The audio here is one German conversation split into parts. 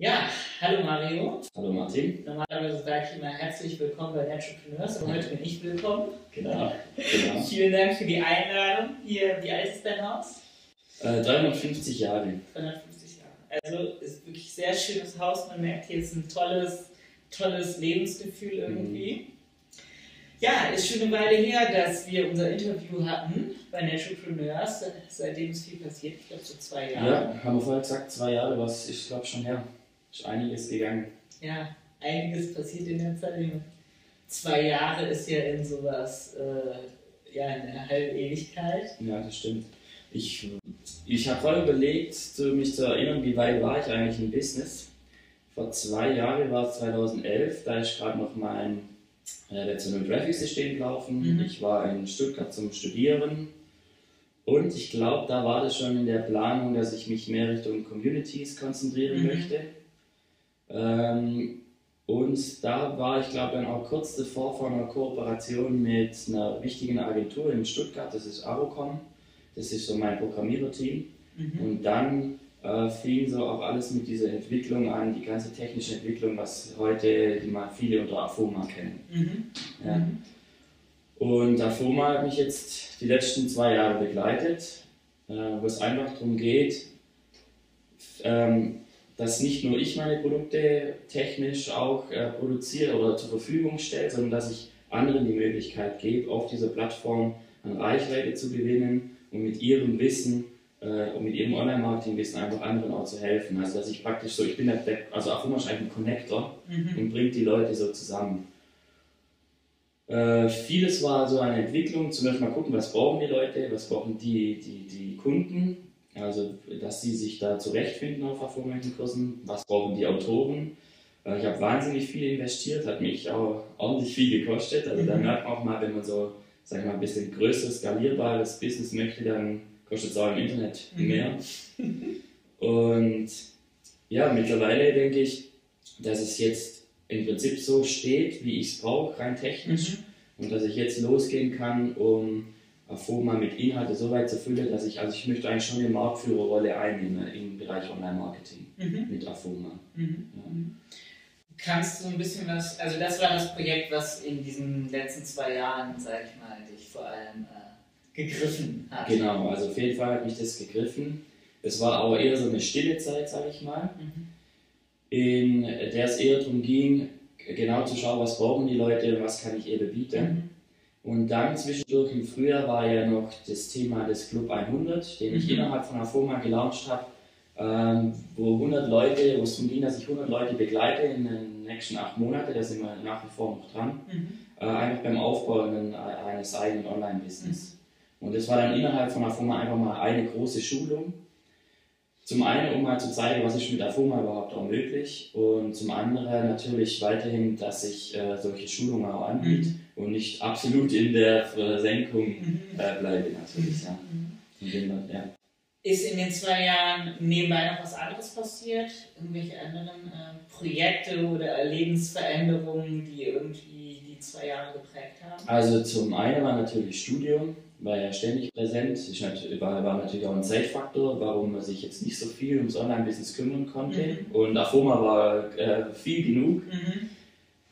Ja, hallo Mario. Hallo Martin. Normalerweise sage ich immer herzlich willkommen bei Entrepreneurs, aber heute bin ich willkommen. Genau. genau. Vielen Dank für die Einladung. Hier, wie alt ist dein Haus? Äh, 350 Jahre. 350 Jahre. Also ist wirklich ein sehr schönes Haus. Man merkt, hier ist ein tolles, tolles Lebensgefühl irgendwie. Mhm. Ja, ist schon eine Weile her, dass wir unser Interview hatten bei Naturepreneurs. Seitdem ist viel passiert. Ich glaube, so zwei Jahre. Ja, haben wir vorher gesagt, zwei Jahre, was ist, glaube schon her. Ist einiges gegangen. Ja, einiges passiert in der Zeit. Zwei Jahre ist ja in sowas, äh, ja, eine halbe Ewigkeit. Ja, das stimmt. Ich, ich habe vorher überlegt, mich zu erinnern, wie weit war ich eigentlich im Business. Vor zwei Jahren war es 2011, da ist gerade noch mein äh, National Graphic System gelaufen. Mhm. Ich war in Stuttgart zum Studieren. Und ich glaube, da war das schon in der Planung, dass ich mich mehr Richtung Communities konzentrieren mhm. möchte. Ähm, und da war ich, glaube dann auch kurz davor von einer Kooperation mit einer wichtigen Agentur in Stuttgart, das ist Arocom. Das ist so mein Programmiererteam. Mhm. Und dann äh, fing so auch alles mit dieser Entwicklung an, die ganze technische Entwicklung, was heute die mal viele unter Afoma kennen. Mhm. Ja. Mhm. Und Afoma hat mich jetzt die letzten zwei Jahre begleitet, äh, wo es einfach darum geht, ähm, dass nicht nur ich meine Produkte technisch auch äh, produziere oder zur Verfügung stelle, sondern dass ich anderen die Möglichkeit gebe, auf dieser Plattform an Reichweite zu gewinnen und mit ihrem Wissen äh, und mit ihrem Online-Marketing-Wissen einfach anderen auch zu helfen. Also dass ich praktisch so, ich bin der, also ist eigentlich ein Connector mhm. und bringt die Leute so zusammen. Äh, vieles war so eine Entwicklung, zum Beispiel mal gucken, was brauchen die Leute, was brauchen die, die, die Kunden, also dass sie sich da zurechtfinden auf Afuma-Kursen, was brauchen die Autoren. Äh, ich habe wahnsinnig viel investiert, hat mich auch ordentlich viel gekostet. Also mhm. da merkt man auch mal, wenn man so, sag ich mal, ein bisschen größeres, skalierbares Business möchte, dann kostet es auch im Internet mhm. mehr. Und ja, mittlerweile denke ich, dass es jetzt im Prinzip so steht, wie ich es brauche, rein technisch. Mhm. Und dass ich jetzt losgehen kann, um Afoma mit Inhalte so weit zu füllen, dass ich, also ich möchte eigentlich schon eine Marktführerrolle einnehmen im Bereich Online-Marketing mhm. mit Afoma. Mhm. Ja. Mhm. Kannst du ein bisschen was, also das war das Projekt, was in diesen letzten zwei Jahren, sag ich mal, dich vor allem äh, gegriffen hat. Genau, also auf jeden Fall hat mich das gegriffen. Es war aber eher so eine stille Zeit, sage ich mal, mhm. in der es eher darum ging, genau zu schauen, was brauchen die Leute, was kann ich eben bieten. Mhm. Und dann zwischendurch im Frühjahr war ja noch das Thema des Club 100, den ich mhm. innerhalb von Firma gelauncht habe, ähm, wo 100 Leute, wo es darum ging, dass ich 100 Leute begleite in den nächsten acht Monaten, da sind wir nach wie vor noch dran, mhm. äh, einfach beim Aufbau eines eigenen Online-Business. Und das war dann innerhalb von Afoma einfach mal eine große Schulung. Zum einen, um mal zu zeigen, was ist mit Afoma überhaupt auch möglich. Und zum anderen natürlich weiterhin, dass ich äh, solche Schulungen auch anbiete mhm. Und nicht absolut in der Versenkung mhm. äh, bleibe natürlich. Ja. Mhm. ja. Ist in den zwei Jahren nebenbei noch was anderes passiert? Irgendwelche anderen äh, Projekte oder Lebensveränderungen, die irgendwie die zwei Jahre geprägt haben? Also zum einen war natürlich Studium war ja ständig präsent. Ich war, war natürlich auch ein Zeitfaktor, warum man sich jetzt nicht so viel ums Online-Business kümmern konnte. Mhm. Und Afoma war äh, viel genug. Mhm.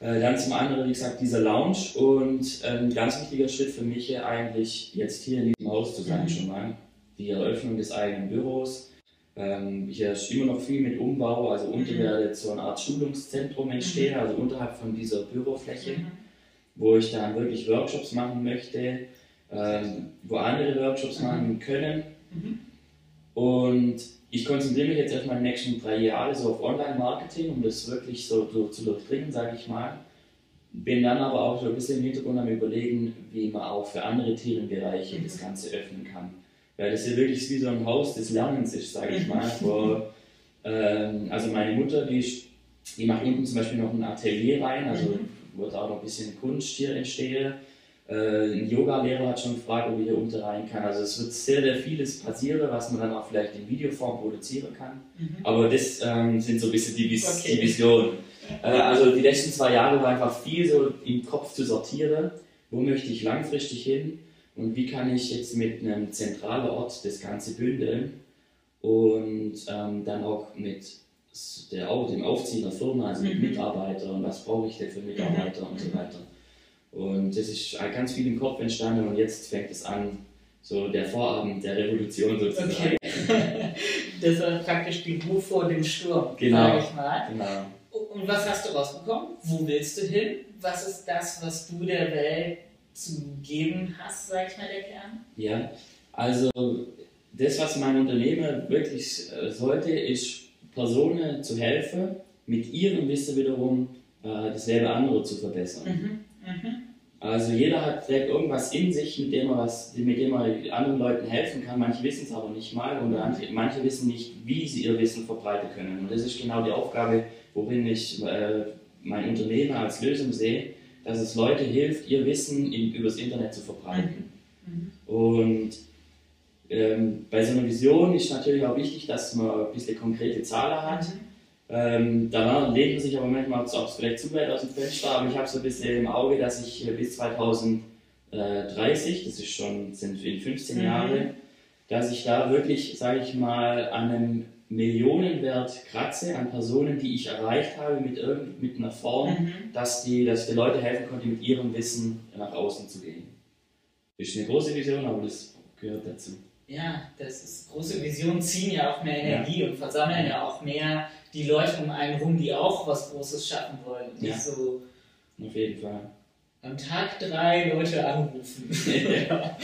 Äh, dann zum anderen, wie gesagt, dieser Lounge und ein ganz wichtiger Schritt für mich hier eigentlich jetzt hier in diesem Haus zu sein mhm. schon mal. Die Eröffnung des eigenen Büros. Ähm, hier ist immer noch viel mit Umbau, also unter mhm. werde so eine Art Schulungszentrum entstehen, mhm. also unterhalb von dieser Bürofläche, mhm. wo ich dann wirklich Workshops machen möchte ähm, wo andere Workshops machen können. Mhm. Und ich konzentriere mich jetzt erstmal die nächsten drei Jahre so auf Online-Marketing, um das wirklich so, so zu durchdringen, sage ich mal. Bin dann aber auch so ein bisschen im Hintergrund am Überlegen, wie man auch für andere Themenbereiche mhm. das Ganze öffnen kann. Weil das ja wirklich wie so ein Haus des Lernens ist, sage ich mal. wo, ähm, also meine Mutter, die, die macht unten zum Beispiel noch ein Atelier rein, also mhm. wo da auch noch ein bisschen Kunst hier entstehe. Äh, ein Yoga-Lehrer hat schon gefragt, ob ich hier unten rein kann. Also es wird sehr, sehr vieles passieren, was man dann auch vielleicht in Videoform produzieren kann. Mhm. Aber das ähm, sind so ein bisschen die, Vis okay. die Visionen. Äh, also die letzten zwei Jahre war einfach viel so im Kopf zu sortieren. Wo möchte ich langfristig hin? Und wie kann ich jetzt mit einem zentralen Ort das Ganze bündeln? Und ähm, dann auch mit der, dem Aufziehen der Firma, also mit Mhm. Mitarbeitern, was brauche ich denn für Mitarbeiter und so weiter. Und das ist ganz viel im Kopf entstanden und jetzt fängt es an, so der Vorabend der Revolution sozusagen. Okay. das war praktisch die Ruhe vor dem Sturm, Genau. sag ich mal. Genau. Und was hast du rausbekommen? Wo willst du hin? Was ist das, was du der Welt zu geben hast, sag ich mal, der Kern? Ja, also das, was mein Unternehmen wirklich äh, sollte, ist Personen zu helfen, mit ihrem Wissen wiederum äh, das Leben anderer zu verbessern. Mhm. Mhm. Also jeder hat vielleicht irgendwas in sich, mit dem er was, mit dem er anderen Leuten helfen kann. Manche wissen es aber nicht mal und manche, wissen nicht, wie sie ihr Wissen verbreiten können. Und das ist genau die Aufgabe, worin ich äh, mein Unternehmen als Lösung sehe, dass es Leute hilft, ihr Wissen in, übers Internet zu verbreiten. Mhm. Und ähm, bei so einer Vision ist natürlich auch wichtig, dass man ein bisschen konkrete Zahlen hat. Mhm. Ähm, da lehnt man sich aber manchmal auch vielleicht zu weit aus dem Fenster, aber ich habe so ein bisschen im Auge, dass ich äh, bis 2030, das ist schon, sind in 15 Mhm. Jahre, dass ich da wirklich, sage ich mal, an einem Millionenwert kratze an Personen, die ich erreicht habe mit, irgend, mit einer Form, Mhm. dass, die, dass ich den Leuten helfen konnte, mit ihrem Wissen nach außen zu gehen. Das ist eine große Vision, aber das gehört dazu. Ja, das ist große Visionen ziehen ja auch mehr Ja. Energie und versammeln ja auch mehr die Leute um einen rum, die auch was Großes schaffen wollen. Nicht Ja. so Auf jeden Fall. am Tag drei Leute anrufen. ja.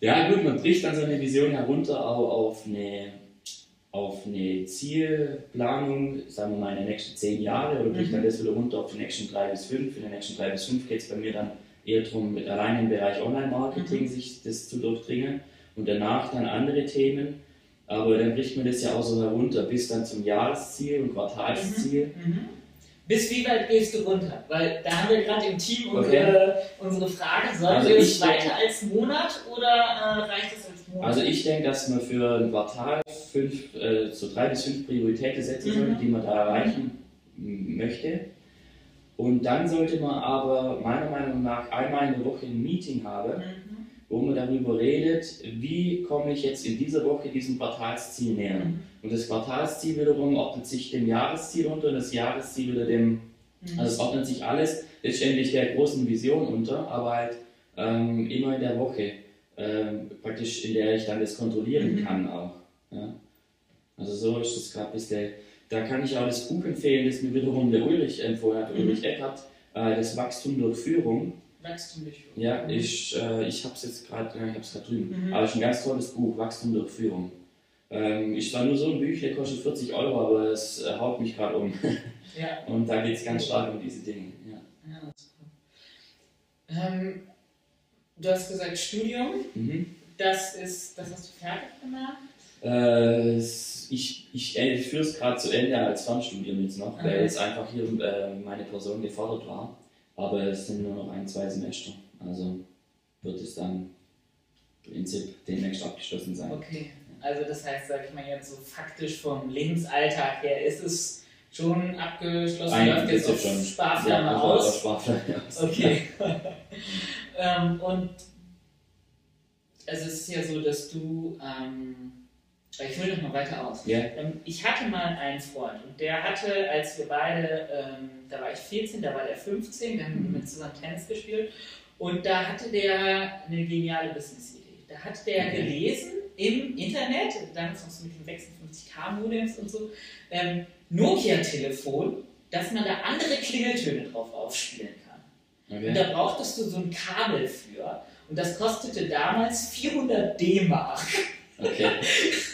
Ja. gut, man bricht dann so eine Vision herunter auch auf eine, auf eine Zielplanung, sagen wir mal in den nächsten zehn Jahre, oder bricht Mhm. dann das wieder runter auf die nächsten drei bis fünf. In den nächsten drei bis fünf geht es bei mir dann eher darum, mit allein im Bereich Online-Marketing Mhm. sich das zu durchdringen und danach dann andere Themen. Aber dann bricht man das ja auch so herunter bis dann zum Jahresziel und Quartalsziel. Mhm. Bis wie weit gehst du runter? Weil da haben wir gerade im Team unsere, Okay. unsere Frage, sollen Also wir ich es weiter als Monat oder äh, reicht es als Monat? Also ich denke, dass man für ein Quartal fünf, äh, so drei bis fünf Prioritäten setzen Mhm. sollte, die man da erreichen möchte. Und dann sollte man aber meiner Meinung nach einmal in der Woche ein Meeting haben, Mhm. Wo man darüber redet, wie komme ich jetzt in dieser Woche diesem Quartalsziel näher. Mhm. Und das Quartalsziel wiederum ordnet sich dem Jahresziel unter und das Jahresziel wieder dem Mhm. also es ordnet sich alles letztendlich der großen Vision unter, aber halt ähm, immer in der Woche, ähm, praktisch in der ich dann das kontrollieren Mhm. kann auch. Ja? Also so ist das gerade bis der, da kann ich auch das Buch empfehlen, das mir wiederum der Ulrich empfohlen hat. Ulrich Eckert, äh, das Wachstum durch Führung. Wachstum durch Führung. Ja, ich, äh, ich habe es jetzt gerade, ich habe es gerade drüben, Mhm. aber es ist ein ganz tolles Buch, Wachstum durch Führung. Ähm, ist zwar nur so ein Büchle, kostet 40 Euro, aber es äh, haut mich gerade um. Ja. Und da geht es ganz stark um diese Dinge. Ja. ja super. Ähm, du hast gesagt Studium, Mhm. das ist, das hast du fertig gemacht. Äh, ich ich äh, führe es gerade zu Ende als Fernstudium jetzt noch, weil Mhm. jetzt einfach hier äh, meine Person gefordert war. Aber es sind nur noch ein, zwei Semester. Also wird es dann im Prinzip demnächst abgeschlossen sein. Okay, also das heißt, sag ich mal jetzt so faktisch vom Lebensalltag her ist es schon abgeschlossen, Ein- läuft jetzt auf schon- Sparflamme Ja, aus. auf Sparflamme aus. Okay. ähm, und also es ist ja so, dass du, ähm, ich will noch mal weiter aus. Ja. Ähm, ich hatte mal einen Freund und der hatte, als wir beide, ähm, da war ich 14, da war der 15, wir haben mit zusammen Tennis gespielt und da hatte der eine geniale Business-Idee. Da hat der Okay. gelesen im Internet, damals noch so mit den 56K-Modems und so, ähm, Nokia-Telefon, dass man da andere Klingeltöne drauf aufspielen kann. Und Okay. da brauchtest du so ein Kabel für. Und das kostete damals 400 D-Mark. okay.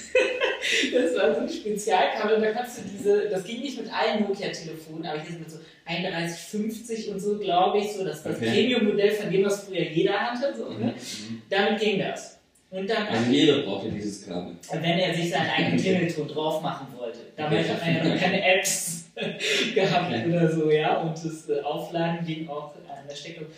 Das war so ein Spezialkabel. Und da kannst du diese, das ging nicht mit allen Nokia-Telefonen, aber hier sind mit so 3150 und so, glaube ich, so das, das Okay. Premium-Modell von dem, was früher jeder hatte. So, Mhm. ne? mhm. Damit ging das. Und dann, Also jeder brauchte dieses Kabel. wenn er sich seinen eigenen Klingelton drauf machen wollte. Damals hat man ja noch keine Apps gehabt Okay. oder so, ja. Und das äh, Aufladen ging auch an der Steckdose.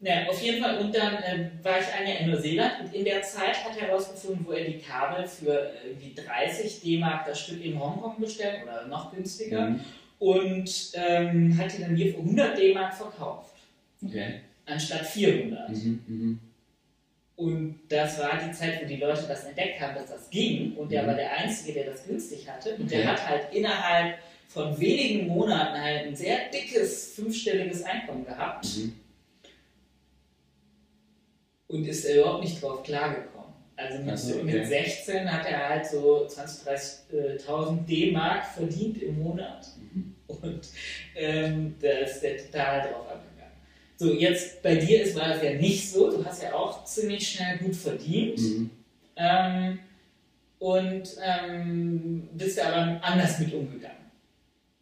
Naja, auf jeden Fall. Und dann äh, war ich ein Jahr in Neuseeland und in der Zeit hat er herausgefunden, wo er die Kabel für äh, irgendwie 30 D-Mark das Stück in Hongkong bestellt oder noch günstiger Mhm. und ähm, hat die dann hier für 100 D-Mark verkauft, Okay. anstatt 400. Mhm. Mhm. Und das war die Zeit, wo die Leute das entdeckt haben, dass das ging. Und der Mhm. war der Einzige, der das günstig hatte. Und Okay. der hat halt innerhalb von wenigen Monaten halt ein sehr dickes, fünfstelliges Einkommen gehabt Mhm. Und ist er überhaupt nicht drauf klargekommen. Also mit, Ach so, okay. mit 16 hat er halt so 20.000, 30.000 D-Mark verdient im Monat. Mhm. Und ähm, da ist der total drauf abgegangen. So, jetzt bei dir ist, war das ja nicht so. Du hast ja auch ziemlich schnell gut verdient. Mhm. Ähm, und ähm, bist ja aber anders mit umgegangen.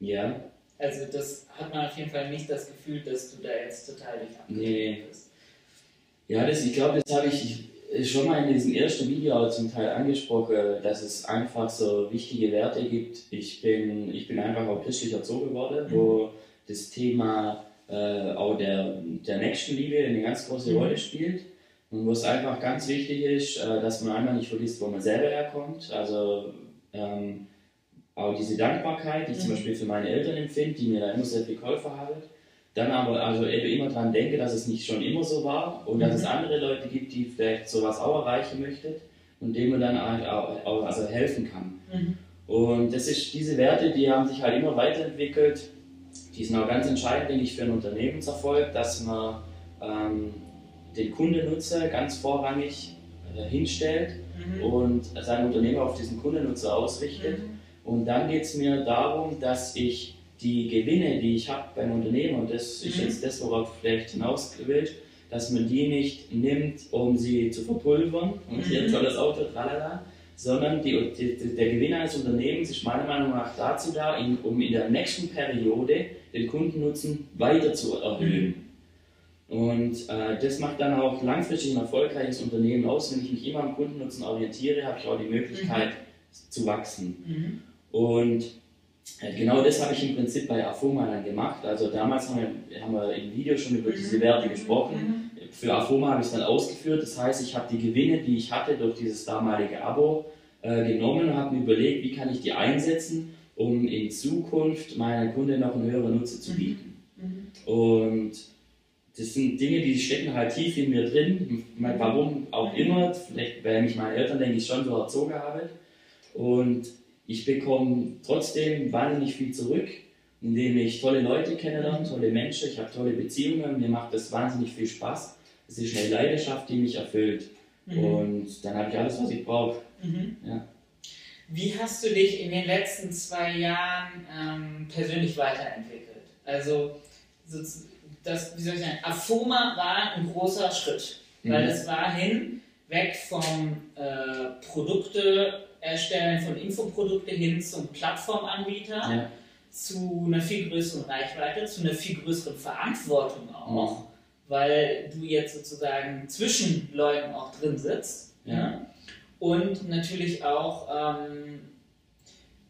Ja, Also das hat man auf jeden Fall nicht das Gefühl, dass du da jetzt total dich Nee. bist. Ja das, ich glaube, das habe ich schon mal in diesem ersten Video zum Teil angesprochen, dass es einfach so wichtige Werte gibt. Ich bin, ich bin einfach auch christlich erzogen worden, wo das Thema äh, auch der, der Nächstenliebe eine ganz große Mhm. Rolle spielt. Und wo es einfach ganz wichtig ist, äh, dass man einmal nicht vergisst, wo man selber herkommt. Also ähm, auch diese Dankbarkeit, die ich zum Mhm. Beispiel für meine Eltern empfinde, die mir da immer sehr viel geholfen haben. Dann aber also eben immer daran denke, dass es nicht schon immer so war und dass Mhm. es andere Leute gibt, die vielleicht sowas auch erreichen möchten und denen man dann halt auch, auch also helfen kann. Mhm. Und das ist, diese Werte, die haben sich halt immer weiterentwickelt. Die sind auch ganz entscheidend, denke ich, für einen Unternehmenserfolg, dass man ähm, den Kundennutzen ganz vorrangig äh, hinstellt Mhm. und sein Unternehmen auf diesen Kundennutzer ausrichtet. Mhm. Und dann geht es mir darum, dass ich die Gewinne, die ich habe beim Unternehmen, und das ist Mhm. jetzt das, worauf ich vielleicht hinaus will, dass man die nicht nimmt, um sie zu verpulvern und hier ein Mhm. tolles Auto, tralala, sondern die, die, der Gewinn eines Unternehmens ist meiner Meinung nach dazu da, in, um in der nächsten Periode den Kundennutzen weiter zu erhöhen. Und äh, das macht dann auch langfristig ein erfolgreiches Unternehmen aus. Wenn ich mich immer am Kundennutzen orientiere, habe ich auch die Möglichkeit zu wachsen. Mhm. Und genau das habe ich im Prinzip bei Afoma dann gemacht. Also damals haben wir, haben wir im Video schon über diese Werte gesprochen. Für Afoma habe ich es dann ausgeführt. Das heißt, ich habe die Gewinne, die ich hatte durch dieses damalige Abo, äh, genommen und habe mir überlegt, wie kann ich die einsetzen, um in Zukunft meinen Kunden noch einen höheren Nutzen zu bieten. Mhm. Und das sind Dinge, die stecken halt tief in mir drin. Warum auch immer, vielleicht weil mich meine Eltern, denke ich, schon so erzogen haben. Und ich bekomme trotzdem wahnsinnig viel zurück, indem ich tolle Leute kennenlerne, tolle Menschen, ich habe tolle Beziehungen, mir macht das wahnsinnig viel Spaß. Es ist eine Leidenschaft, die mich erfüllt. Mhm. Und dann habe ich alles, was ich brauche. Mhm. Ja. Wie hast du dich in den letzten zwei Jahren ähm, persönlich weiterentwickelt? Also, so, das, wie soll ich sagen, Afoma war ein großer Schritt, weil Mhm. es war hin, weg vom äh, Produkte erstellen, von Infoprodukte hin zum Plattformanbieter, Ja. zu einer viel größeren Reichweite, zu einer viel größeren Verantwortung auch, Mhm. weil du jetzt sozusagen zwischen Leuten auch drin sitzt. Ja. Ja. Und natürlich auch, ähm,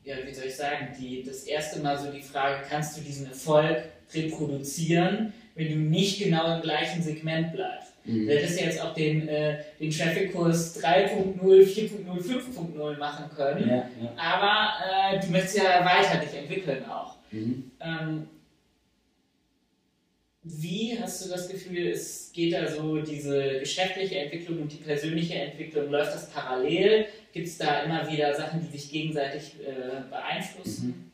ja, wie soll ich sagen, die, das erste Mal so die Frage, kannst du diesen Erfolg reproduzieren, wenn du nicht genau im gleichen Segment bleibst? Mhm. Du hättest ja jetzt auch den, äh, den Traffic-Kurs 3.0, 4.0, 5.0 machen können, Ja, ja. aber äh, du möchtest ja weiter dich entwickeln auch. Mhm. Ähm, wie hast du das Gefühl, es geht da so diese geschäftliche Entwicklung und die persönliche Entwicklung, läuft das parallel? Gibt es da immer wieder Sachen, die sich gegenseitig äh, beeinflussen?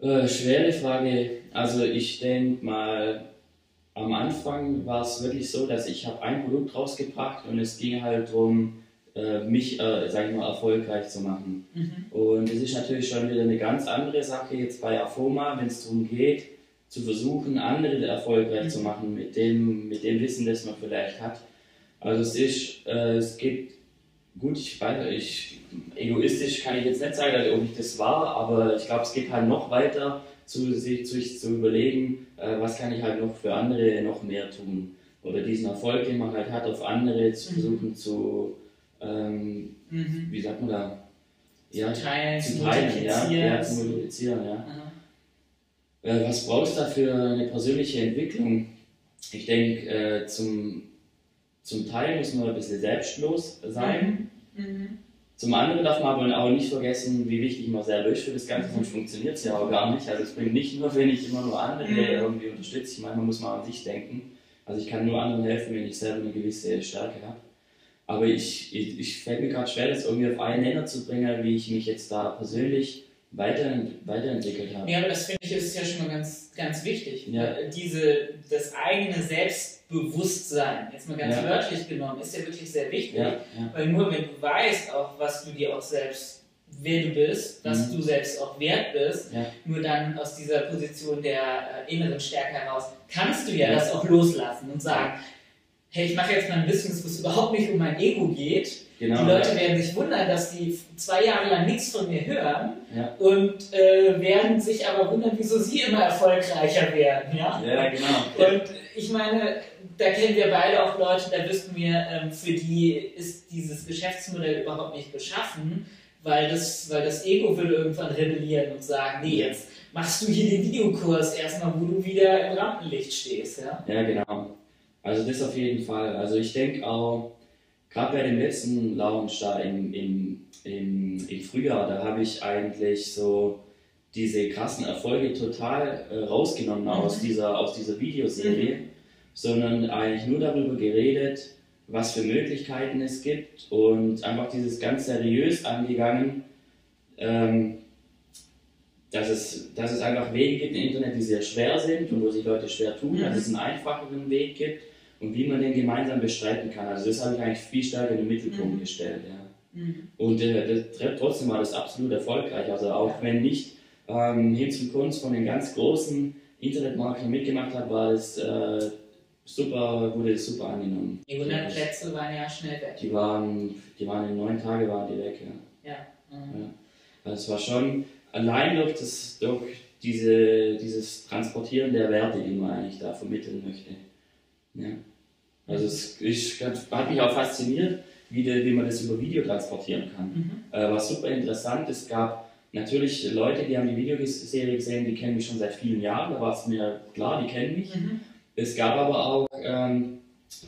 Äh, schwere Frage. Also ich denke mal, am Anfang war es wirklich so, dass ich habe ein Produkt rausgebracht und es ging halt darum, äh, mich, äh, sag ich mal, erfolgreich zu machen. Mhm. Und es ist natürlich schon wieder eine ganz andere Sache jetzt bei Afoma, wenn es darum geht, zu versuchen, andere erfolgreich zu machen mit dem, mit dem Wissen, das man vielleicht hat. Also es ist, äh, es geht, gut, ich weiß, ich, egoistisch kann ich jetzt nicht sagen, ob ich das war, aber ich glaube, es geht halt noch weiter, zu sich, zu, sich zu überlegen, äh, was kann ich halt noch für andere noch mehr tun. Oder diesen Erfolg, den man halt hat, auf andere zu Mhm. versuchen zu, ähm, Mhm. wie sagt man da, ja, Zu teilen, zu teilen, ja, ja, zu multiplizieren, ja. Äh, was brauchst du da für eine persönliche Entwicklung? Ich denke, äh, zum, zum Teil muss man ein bisschen selbstlos sein. Mhm. Zum anderen darf man aber auch nicht vergessen, wie wichtig man selber ist für das Ganze, sonst funktioniert es ja auch gar nicht. Also es bringt nicht nur, wenn ich immer nur andere Mhm. irgendwie unterstütze. Ich meine, man muss mal an sich denken. Also ich kann nur anderen helfen, wenn ich selber eine gewisse Stärke habe. Aber ich, ich, ich fällt mir gerade schwer, das irgendwie auf einen Nenner zu bringen, wie ich mich jetzt da persönlich weiter, weiterentwickelt habe. Ja, aber das finde ich ist ja schon mal ganz, ganz wichtig. Ja. Diese, das eigene Selbstbewusstsein, jetzt mal ganz Ja. wörtlich genommen, ist ja wirklich sehr wichtig. Ja. Weil nur wenn du weißt, auch was du dir auch selbst, wer du bist, was Mhm. du selbst auch wert bist, nur dann aus dieser Position der äh, inneren Stärke heraus, kannst du ja, das auch loslassen und sagen, hey, ich mache jetzt mal ein Business, wo es überhaupt nicht um mein Ego geht. Genau. Die Leute werden sich wundern, dass die zwei Jahre lang nichts von mir hören Ja. und äh, werden sich aber wundern, wieso sie immer erfolgreicher werden. Ja? Ja, genau. Und ich meine, da kennen wir beide auch Leute, da wüssten wir, ähm, für die ist dieses Geschäftsmodell überhaupt nicht geschaffen, weil das, weil das Ego würde irgendwann rebellieren und sagen, nee, jetzt machst du hier den Videokurs erstmal, wo du wieder im Rampenlicht stehst. Ja? Ja, genau. Also das auf jeden Fall. Also ich denke auch, gerade bei dem letzten Launch da im, im, im, im Frühjahr, da habe ich eigentlich so diese krassen Erfolge total äh, rausgenommen aus, Mhm. dieser, aus dieser Videoserie, sondern eigentlich nur darüber geredet, was für Möglichkeiten es gibt und einfach dieses ganz seriös angegangen, ähm, dass, es, dass es einfach Wege gibt im Internet, die sehr schwer sind und wo sich Leute schwer tun, Mhm. dass es einen einfacheren Weg gibt und wie man den gemeinsam bestreiten kann. Also das habe ich eigentlich viel stärker in den Mittelpunkt Mhm. gestellt. Ja. Mhm. Und äh, das, trotzdem war das absolut erfolgreich. Also auch wenn nicht ähm, Hinz und Kunz von den ganz großen Internetmarken mitgemacht hat, war das äh, super, wurde das super angenommen. Die 100 Plätze waren ja schnell weg. Die waren, die waren in neun Tagen waren die weg. Ja. Ja. Mhm. Also es war schon allein durch, das, durch diese, dieses Transportieren der Werte, die man eigentlich da vermitteln möchte. Ja. Also es ganz- hat mich auch fasziniert, wie, de, wie man das über Video transportieren kann. Mhm. Äh, war super interessant. Es gab natürlich Leute, die haben die Videoserie gesehen, die kennen mich schon seit vielen Jahren, da war es mir klar, die kennen mich. Mhm. Es gab aber auch ähm,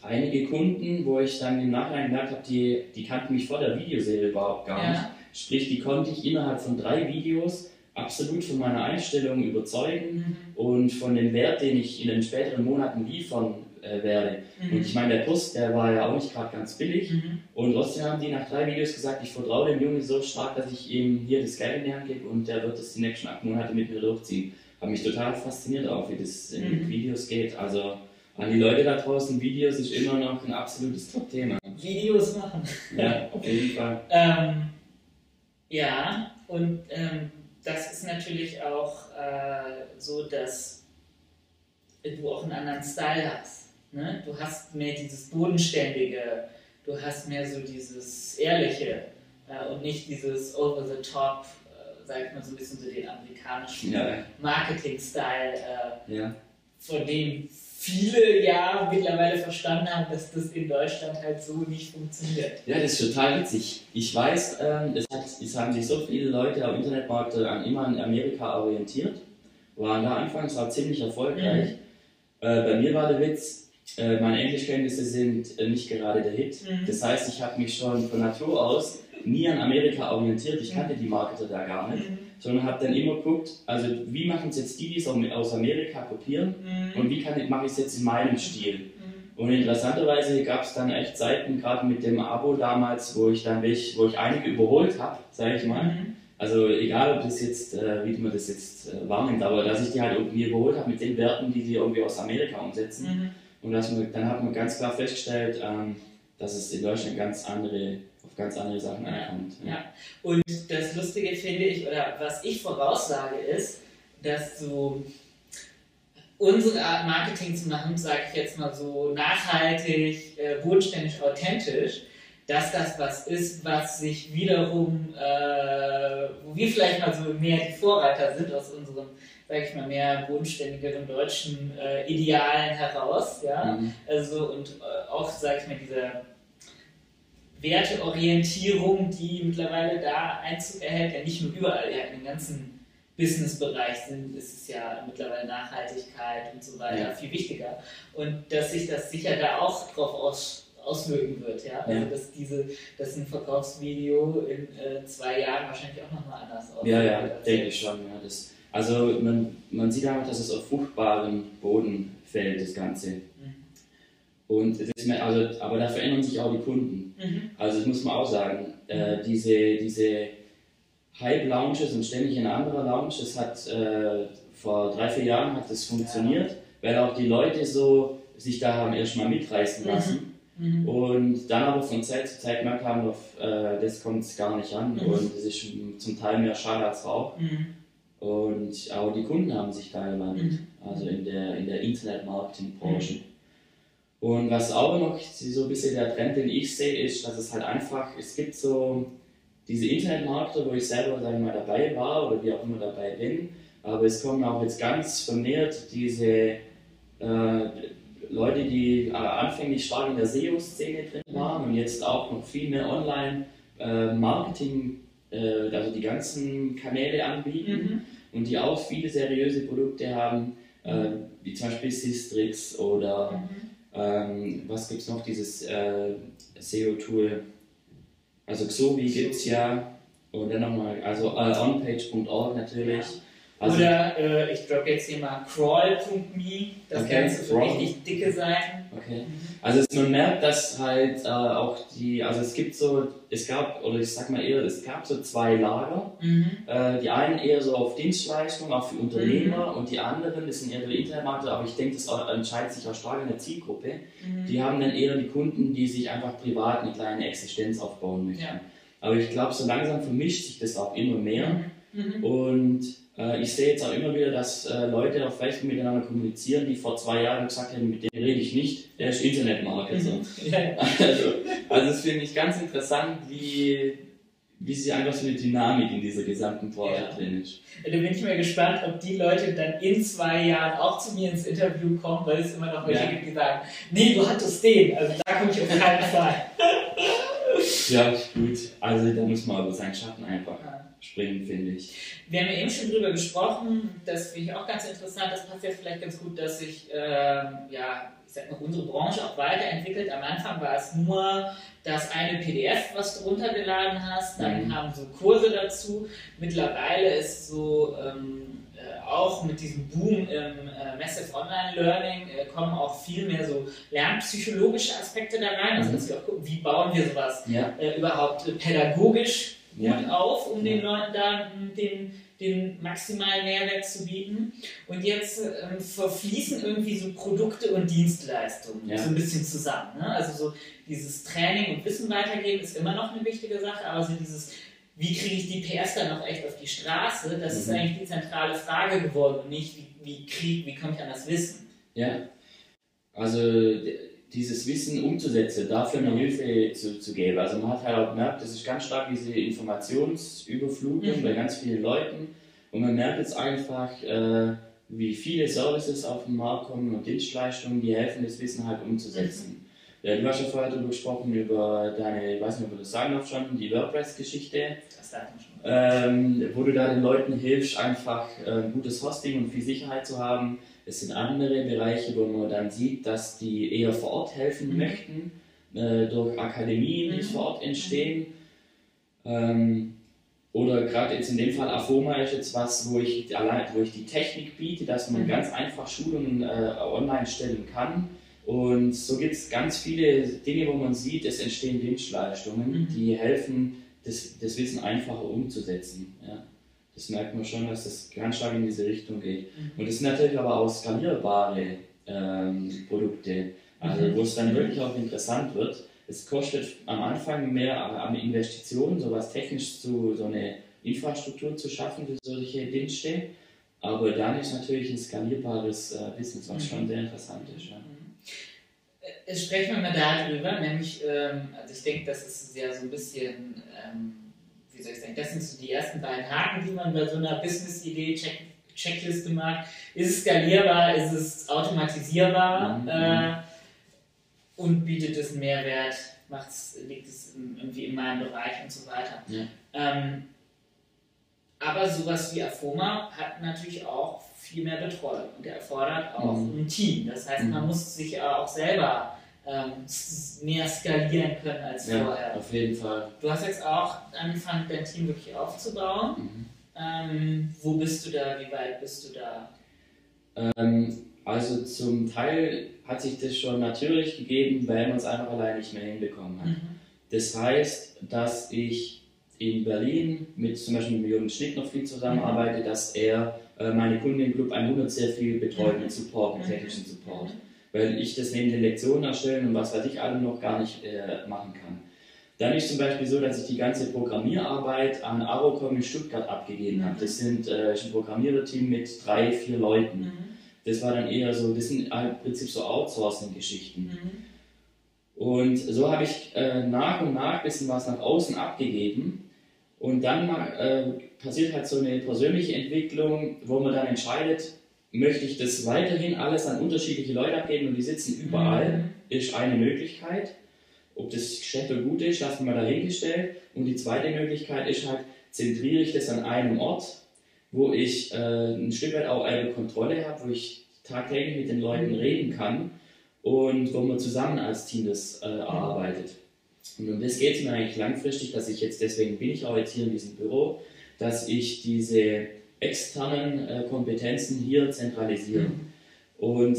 einige Kunden, wo ich dann im Nachhinein gemerkt habe, die, die kannten mich vor der Videoserie überhaupt gar nicht. Ja. Sprich, die konnte ich innerhalb von drei Videos absolut von meiner Einstellung überzeugen Mhm. und von dem Wert, den ich in den späteren Monaten liefern äh, werde. Und ich meine, der Kurs, der war ja auch nicht gerade ganz billig. Mhm. Und trotzdem haben die nach drei Videos gesagt, ich vertraue dem Jungen so stark, dass ich ihm hier das Geld in die Hand gebe und der wird das die nächsten acht Monate mit mir durchziehen. Hat mich total fasziniert auch, wie das in Mhm. Videos geht. Also an die Leute da draußen, Videos ist immer noch ein absolutes Top-Thema. Videos machen. Ja, auf jeden Fall. Ähm, ja, und ähm, das ist natürlich auch äh, so, dass du auch einen anderen Style hast. Ne? Du hast mehr dieses Bodenständige, du hast mehr so dieses Ehrliche äh, und nicht dieses over the top, äh, sag ich mal so ein bisschen so den amerikanischen Ja, Marketing-Style, äh, ja. von dem viele ja mittlerweile verstanden haben, dass das in Deutschland halt so nicht funktioniert. Ja, das ist total witzig. Ich weiß, ähm, es, hat, es haben sich so viele Leute auf Internetmärkte an, immer an Amerika orientiert, waren da anfangs auch ziemlich erfolgreich. Äh, bei mir war der Witz, äh, meine Englischkenntnisse sind äh, nicht gerade der Hit. Mhm. Das heißt, ich habe mich schon von Natur aus nie an Amerika orientiert. Ich kannte die Marketer da gar nicht, Mhm. sondern habe dann immer geguckt, also wie machen es jetzt die, die es au- aus Amerika kopieren Mhm. und wie mache ich es jetzt in meinem Stil. Mhm. Und interessanterweise gab es dann echt Zeiten, gerade mit dem Abo damals, wo ich dann welch, wo ich einige überholt habe, sage ich mal. Mhm. Also egal, ob das jetzt, äh, wie man das jetzt äh, wahrnimmt, aber dass ich die halt irgendwie überholt habe mit den Werten, die die irgendwie aus Amerika umsetzen. Und dann hat man ganz klar festgestellt, ähm, dass es in Deutschland ganz andere, auf ganz andere Sachen Ja, ankommt. ja. Und das Lustige finde ich, oder was ich voraussage, ist, dass so unsere Art Marketing zu machen, sage ich jetzt mal so nachhaltig, äh, bodenständig, authentisch, dass das was ist, was sich wiederum, äh, wo wir vielleicht mal so mehr die Vorreiter sind aus unserem, sage ich mal, mehr bodenständigeren deutschen äh, Idealen heraus, ja. Mhm. Also und äh, auch, sage ich mal, diese Werteorientierung, die mittlerweile da Einzug erhält, ja nicht nur überall, ja in den ganzen Businessbereich sind, ist es ja mittlerweile Nachhaltigkeit und so weiter Ja. viel wichtiger. Und dass sich das sicher da auch drauf aus, auswirken wird, ja. Also Ja. dass diese, dass ein Verkaufsvideo in äh, zwei Jahren wahrscheinlich auch nochmal anders aussieht. Ja, ja, denke ich schon. Ja, das, also man, man sieht einfach, dass es auf fruchtbarem Boden fällt, das Ganze. Mhm. Und das also, aber da verändern sich auch die Kunden. Mhm. Also das muss man auch sagen. Äh, diese diese Hype-Lounges und ständig in einer anderen Lounge, das hat äh, vor drei, vier Jahren hat das funktioniert, weil auch die Leute so sich da haben erstmal mitreißen Mhm. lassen. Mhm. Und dann aber von Zeit zu Zeit gemerkt haben, auf, äh, das kommt gar nicht an Mhm. und es ist zum Teil mehr Schade als Rauch. Mhm. Und auch die Kunden haben sich da gewandelt, Mhm. also in der, in der Internet-Marketing-Branche. Und was auch noch so ein bisschen der Trend, den ich sehe, ist, dass es halt einfach, es gibt so diese Internetmarketer, wo ich selber, sage ich mal, dabei war oder wie auch immer dabei bin, aber es kommen auch jetzt ganz vermehrt diese äh, Leute, die äh, anfänglich stark in der SEO-Szene drin waren und jetzt auch noch viel mehr Online-Marketing, äh, also die ganzen Kanäle anbieten Mhm. Und die auch viele seriöse Produkte haben, äh, wie zum Beispiel Sistrix oder Mhm. ähm, was gibt es noch, dieses äh, SEO-Tool, also Xovi gibt es ja. Und dann nochmal, also äh, onpage.org natürlich. Also, Oder äh, ich drop jetzt hier mal crawl.me, das Okay, Ganze crawl. richtig dicke Seiten. okay. Also es, man merkt, dass halt äh, auch die, also es gibt so, es gab, oder ich sag mal eher, es gab so zwei Lager. Mhm. Äh, die einen eher so auf Dienstleistungen, auch für Unternehmer Mhm. und die anderen, das sind eher die Internetmarketer, aber ich denke, das entscheidet sich auch stark in der Zielgruppe. Mhm. Die haben dann eher die Kunden, die sich einfach privat eine kleine Existenz aufbauen möchten. Ja. Aber ich glaube, so langsam vermischt sich das auch immer mehr. Mhm. Und äh, ich sehe jetzt auch immer wieder, dass äh, Leute auf Facebook miteinander kommunizieren, die vor zwei Jahren gesagt haben, mit dem rede ich nicht, der ist Internetmarketer. Mhm. Ja, ja. Also, also das finde ich ganz interessant, wie, wie sie einfach so eine Dynamik in dieser gesamten Branche Ja. drin ist. Da bin ich mal gespannt, ob die Leute dann in zwei Jahren auch zu mir ins Interview kommen, weil es immer noch welche Ja. gibt, die sagen, nee, du hattest den, also da komme ich auf keinen Fall. Ja, gut. Also da muss man über seinen Schatten einfach Ja. Springen, finde ich. Wir haben ja eben schon drüber gesprochen, das finde ich auch ganz interessant, das passt jetzt vielleicht ganz gut, dass sich ähm, ja, ich sag mal, unsere Branche auch weiterentwickelt. Am Anfang war es nur das eine PDF, was du runtergeladen hast, dann Mhm. kamen so Kurse dazu. Mittlerweile ist so ähm, äh, auch mit diesem Boom im äh, Massive Online Learning äh, kommen auch viel mehr so lernpsychologische Aspekte da rein. Also Mhm. dass wir auch gucken, wie bauen wir sowas Ja, äh, überhaupt äh, pädagogisch gut ja. auf, um den. Leuten da den, den maximalen Mehrwert zu bieten. Und jetzt ähm, verfließen irgendwie so Produkte und Dienstleistungen Ja. so ein bisschen zusammen. Ne? Also so dieses Training und Wissen weitergeben ist immer noch eine wichtige Sache, aber so dieses wie kriege ich die PS dann noch echt auf die Straße, das ist Mhm. eigentlich die zentrale Frage geworden und nicht, wie, wie, krieg, wie komme ich an das Wissen. Ja, also dieses Wissen umzusetzen, dafür eine Hilfe zu, zu geben. Also man hat halt auch gemerkt, das ist ganz stark diese Informationsüberflutung Mhm. bei ganz vielen Leuten und man merkt jetzt einfach, äh, wie viele Services auf den Markt kommen und Dienstleistungen, die helfen, das Wissen halt umzusetzen. Ja, du hast ja vorher darüber gesprochen, über deine, ich weiß nicht, ob du das sagen darfst schon, die WordPress-Geschichte Das darf man schon. ähm, wo du da den Leuten hilfst, einfach äh, ein gutes Hosting und viel Sicherheit zu haben. Es sind andere Bereiche, wo man dann sieht, dass die eher vor Ort helfen Mhm. möchten, äh, durch Akademien, die Mhm. vor Ort entstehen. Ähm, oder gerade jetzt in dem Fall Afoma ist jetzt was, wo ich, allein, wo ich die Technik biete, dass man Mhm. ganz einfach Schulungen äh, online stellen kann. Und so gibt es ganz viele Dinge, wo man sieht, es entstehen Dienstleistungen, Mhm. die helfen, das, das Wissen einfacher umzusetzen. Ja. Das merkt man schon, dass das ganz stark in diese Richtung geht. Mhm. Und es sind natürlich aber auch skalierbare ähm, Produkte, also Mhm. wo es dann wirklich auch interessant wird. Es kostet am Anfang mehr an Investitionen, sowas technisch zu, so eine Infrastruktur zu schaffen für solche Dienste. Aber dann ist natürlich ein skalierbares äh, Business, was Mhm. schon sehr interessant ist. Ja. Äh, Sprechen wir mal darüber, nämlich, ähm, also ich denke, das ist ja so ein bisschen, ähm, wie soll ich sagen, das sind so die ersten beiden Haken, die man bei so einer Business-Idee, Check Checkliste macht. Ist es skalierbar, ist es automatisierbar Mhm. äh, und bietet es einen Mehrwert, macht's, liegt es irgendwie in meinem Bereich und so weiter. Ja. Ähm, aber sowas wie Afoma hat natürlich auch viel mehr Betreuung und er erfordert auch Mhm. ein Team. Das heißt, man Mhm. muss sich auch selber ähm, mehr skalieren können als ja, vorher. auf jeden Fall. Du hast jetzt auch angefangen, dein Team wirklich aufzubauen. Mhm. Ähm, wo bist du da? Wie weit bist du da? Ähm, also zum Teil hat sich das schon natürlich gegeben, weil man es einfach allein nicht mehr hinbekommen hat. Mhm. Das heißt, dass ich in Berlin mit zum Beispiel mit Jürgen Schnitt noch viel zusammenarbeite, mhm. dass er äh, meine Kunden im Club 100 sehr viel betreut mit Support, mit technischen Support. Weil ich das neben den Lektionen erstellen und was weiß ich alle noch gar nicht äh, machen kann. Dann ist zum Beispiel so, dass ich die ganze Programmierarbeit an Arocom in Stuttgart abgegeben habe. Das sind äh, ein Programmiererteam mit drei, vier Leuten. Mhm. Das war dann eher so, das sind im Prinzip so Outsourcing-Geschichten. Mhm. Und so habe ich äh, nach und nach ein bisschen was nach außen abgegeben. Und dann äh, passiert halt so eine persönliche Entwicklung, wo man dann entscheidet, möchte ich das weiterhin alles an unterschiedliche Leute abgeben und die sitzen überall, mhm. ist eine Möglichkeit. Ob das schlecht oder gut ist, lassen wir mal dahingestellt. Und die zweite Möglichkeit ist halt, zentriere ich das an einem Ort, wo ich äh, ein Stück weit auch eine Kontrolle habe, wo ich tagtäglich mit den Leuten mhm. reden kann und wo man zusammen als Team das äh, erarbeitet. Und um das geht es mir eigentlich langfristig, dass ich jetzt, deswegen bin ich auch jetzt hier in diesem Büro, dass ich diese externen äh, Kompetenzen hier zentralisiere. Mhm. Und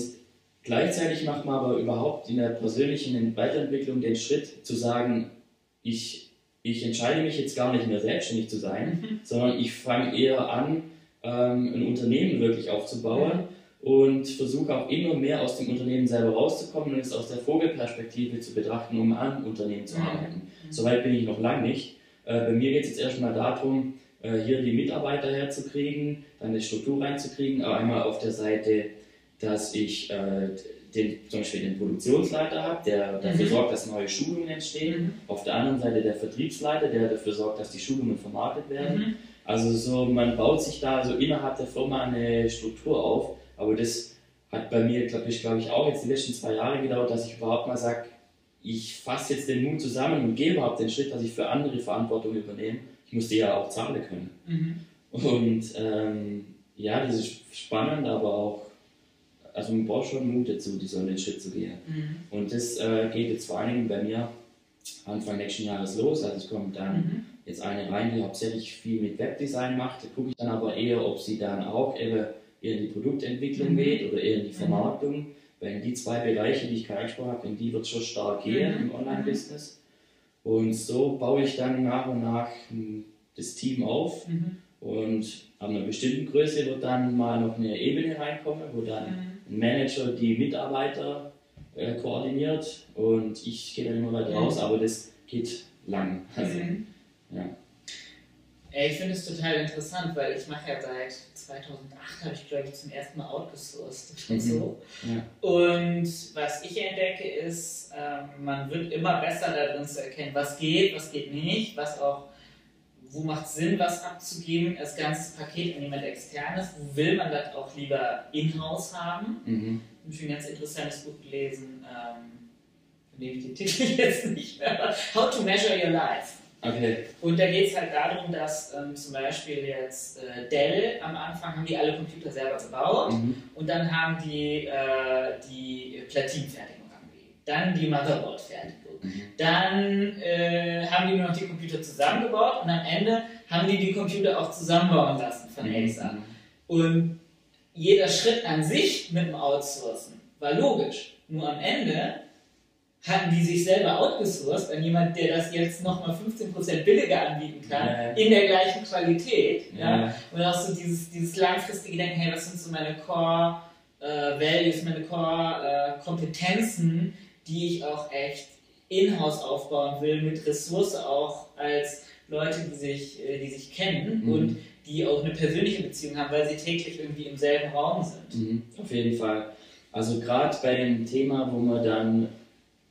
Gleichzeitig macht man aber überhaupt in der persönlichen Weiterentwicklung den Schritt zu sagen, ich, ich entscheide mich jetzt gar nicht mehr selbstständig zu sein, mhm. sondern ich fange eher an, ähm, ein Unternehmen wirklich aufzubauen mhm. und versuche auch immer mehr aus dem Unternehmen selber rauszukommen und es aus der Vogelperspektive zu betrachten, um an Unternehmen zu mhm. arbeiten. Mhm. Soweit bin ich noch lange nicht. Äh, bei mir geht es jetzt erstmal darum, hier die Mitarbeiter herzukriegen, dann eine Struktur reinzukriegen, aber einmal auf der Seite dass ich äh, den, zum Beispiel den Produktionsleiter habe, der dafür mhm. sorgt, dass neue Schulungen entstehen. Mhm. Auf der anderen Seite der Vertriebsleiter, der dafür sorgt, dass die Schulungen vermarktet werden. Mhm. Also so, man baut sich da so innerhalb der Firma eine Struktur auf. Aber das hat bei mir, glaube ich, glaube ich, auch jetzt die letzten zwei Jahre gedauert, dass ich überhaupt mal sage, ich fasse jetzt den Mut zusammen und gehe überhaupt den Schritt, dass ich für andere Verantwortung übernehme. Ich musste ja auch zahlen können. Mhm. Und ähm, ja, das ist spannend, aber auch also man braucht schon Mut dazu, so einen Schritt zu gehen. Mhm. Und das äh, geht jetzt vor allen Dingen bei mir Anfang nächsten Jahres los. Also es kommt dann mhm. jetzt eine rein, die hauptsächlich viel mit Webdesign macht. Da gucke ich dann aber eher, ob sie dann auch eher in die Produktentwicklung mhm. geht oder eher in die mhm. Vermarktung. Weil in die zwei Bereiche, die ich gerade angesprochen habe, in die wird schon stark gehen mhm. im Online-Business. Und so baue ich dann nach und nach hm, das Team auf. Mhm. Und ab einer bestimmten Größe wird dann mal noch eine Ebene reinkommen, wo dann ein Manager die Mitarbeiter äh, koordiniert und ich gehe dann immer weiter raus, aber das geht lang. Also, mhm. Ja. Ich finde es total interessant, weil ich mache ja seit 2008, habe ich glaube ich zum ersten Mal outgesourced und mhm. so. Ja. Und was ich entdecke ist, ähm, man wird immer besser darin zu erkennen, was geht, was geht nicht, was auch wo macht es Sinn, was abzugeben, als ganzes Paket an jemand externes, wo will man das auch lieber in-house haben. Mhm. Ich habe ein ganz interessantes Buch gelesen, ähm, von dem ich den Titel jetzt nicht mehr How to Measure Your Life. Okay. Und da geht es halt darum, dass ähm, zum Beispiel jetzt äh, Dell am Anfang haben die alle Computer selber gebaut mhm. und dann haben die äh, die Platinenfertigung angelegt, dann die Motherboard-Fertigung Mhm. Dann äh, haben die nur noch die Computer zusammengebaut und am Ende haben die die Computer auch zusammenbauen lassen von mhm. Acer. Und jeder Schritt an sich mit dem Outsourcen war logisch. Nur am Ende hatten die sich selber outgesourced an jemand, der das jetzt nochmal 15% billiger anbieten kann, ja. in der gleichen Qualität. Ja. ja. Und auch so dieses, dieses langfristige Denken, hey, was sind so meine Core äh, Values, meine Core äh, Kompetenzen, die ich auch echt in-house aufbauen will, mit Ressource auch als Leute, die sich, äh, die sich kennen mhm. und die auch eine persönliche Beziehung haben, weil sie täglich irgendwie im selben Raum sind. Mhm. Auf jeden Fall. Also gerade bei dem Thema, wo man dann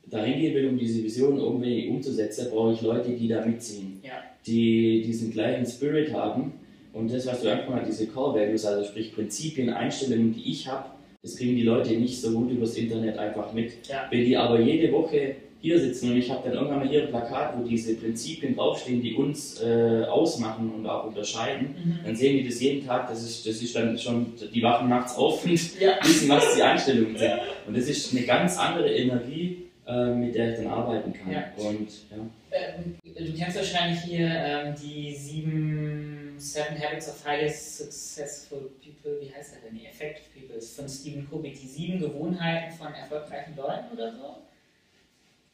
dahin gehen will, um diese Vision irgendwie umzusetzen, brauche ich Leute, die da mitziehen, ja. die diesen gleichen Spirit haben und das, was du angesprochen hast, diese Core Values, also sprich Prinzipien, Einstellungen, die ich habe, das kriegen die Leute nicht so gut übers Internet einfach mit. Ja. Wenn die aber jede Woche hier sitzen und ich habe dann irgendwann mal hier ein Plakat, wo diese Prinzipien draufstehen, die uns äh, ausmachen und auch unterscheiden, mhm. dann sehen die das jeden Tag, das ist, das ist dann schon, die wachen nachts auf und ja. wissen, was die Einstellungen sind. Und das ist eine ganz andere Energie, äh, mit der ich dann arbeiten kann. Ja. Und, ja. Ähm, du kennst wahrscheinlich hier ähm, die sieben Seven Habits of Highly Successful People, wie heißt er denn? Effective People, ist von Stephen Covey, die sieben Gewohnheiten von erfolgreichen Leuten oder so.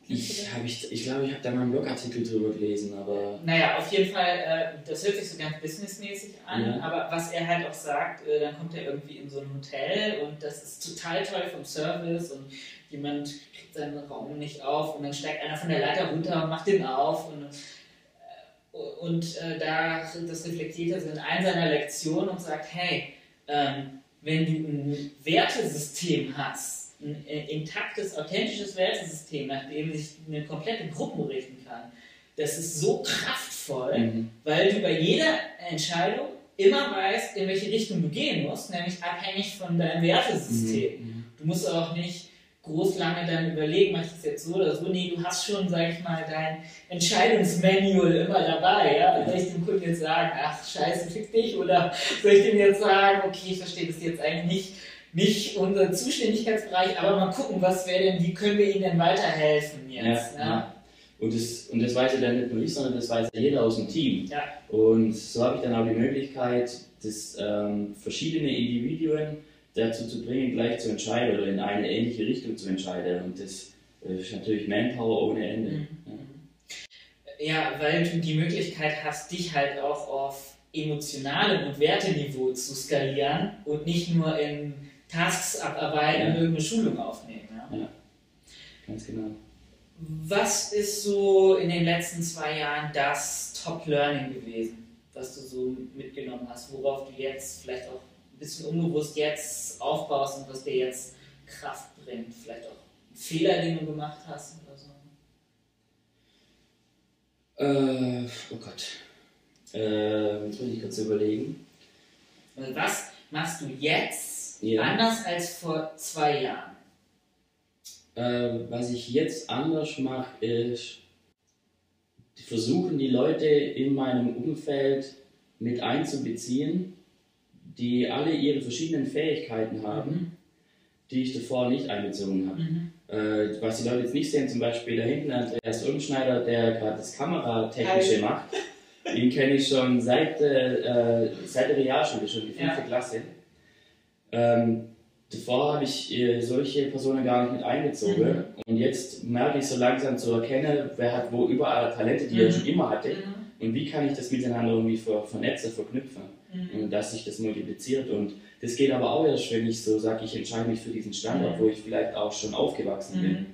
Ich, hab ich, ich glaube, ich habe da mal einen Blogartikel drüber gelesen, aber. Naja, auf jeden Fall, äh, das hört sich so ganz businessmäßig an, ja. aber was er halt auch sagt, äh, dann kommt er irgendwie in so ein Hotel und das ist total toll vom Service und jemand kriegt seinen Raum nicht auf und dann steigt einer von der Leiter runter und macht den auf und, äh, und äh, da, das reflektiert er in einer seiner Lektionen und sagt, hey, ähm, wenn du ein Wertesystem hast, ein äh, intaktes, authentisches Wertesystem, nach dem sich eine komplette Gruppe richten kann, das ist so kraftvoll, mhm. weil du bei jeder Entscheidung immer weißt, in welche Richtung du gehen musst, nämlich abhängig von deinem Wertesystem. Mhm. mhm. Du musst auch nicht groß lange dann überlegen, mach ich das jetzt so oder so. Nee, du hast schon, sag ich mal, dein Entscheidungsmanual immer dabei. Ja? Soll ich dem Kunden jetzt sagen, ach scheiße, fick dich? Oder soll ich dem jetzt sagen, okay, ich verstehe das jetzt eigentlich nicht nicht unser Zuständigkeitsbereich, aber mal gucken, was wäre denn, wie können wir Ihnen denn weiterhelfen jetzt. Ja, ja. ja. Und, das, und das weiß ja dann nicht nur ich, sondern das weiß ja jeder aus dem Team. Ja. Und so habe ich dann auch die Möglichkeit, das, ähm, verschiedene Individuen dazu zu bringen, gleich zu entscheiden oder in eine ähnliche Richtung zu entscheiden. Und das ist natürlich Manpower ohne Ende. Mhm. Ja. ja, weil du die Möglichkeit hast, dich halt auch auf emotionalem und Werteniveau zu skalieren und nicht nur in Tasks abarbeiten ja. und irgendeine Schulung aufnehmen. Ja? ja, ganz genau. Was ist so in den letzten zwei Jahren das Top-Learning gewesen, was du so mitgenommen hast, worauf du jetzt vielleicht auch bisschen unbewusst jetzt aufbaust und was dir jetzt Kraft bringt? Vielleicht auch Fehler, den du gemacht hast oder so? Äh, oh Gott. Äh, jetzt muss ich kurz überlegen. Was machst du jetzt ja. Anders als vor zwei Jahren. Ähm, was ich jetzt anders mache, ist versuchen, die Leute in meinem Umfeld mit einzubeziehen, die alle ihre verschiedenen Fähigkeiten haben, mhm. die ich davor nicht einbezogen habe. Mhm. Äh, was die Leute jetzt nicht sehen, zum Beispiel da hinten Andreas Irmschneider, der gerade das Kameratechnische Hi. macht. Den kenne ich schon seit, äh, seit der Realschule, schon die fünfte ja. Klasse. Ähm, davor habe ich äh, solche Personen gar nicht mit eingezogen. Mhm. Und jetzt merke ich so langsam zu erkennen, wer hat wo überall Talente, die mhm. er schon immer hatte. Mhm. Und wie kann ich das miteinander irgendwie ver vernetzen, verknüpfen. Mhm. Und dass sich das multipliziert. Und das geht aber auch erst, wenn ich so sage, ich entscheide mich für diesen Standort, mhm. wo ich vielleicht auch schon aufgewachsen bin. Mhm.